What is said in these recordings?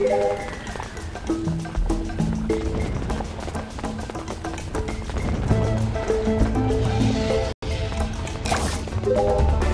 Thank you.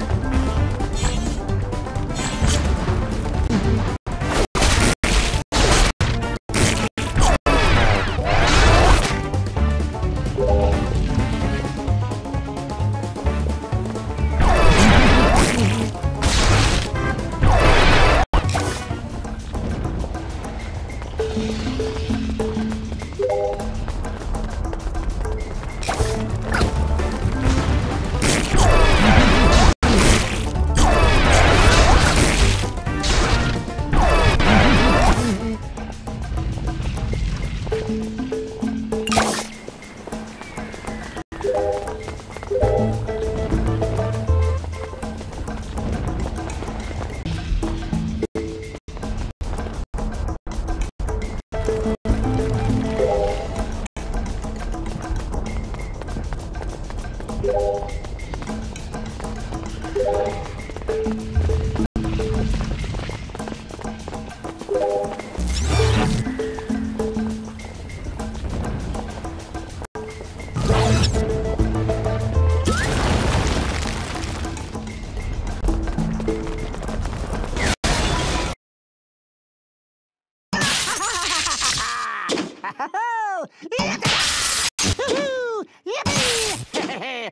Yippee! Yippee!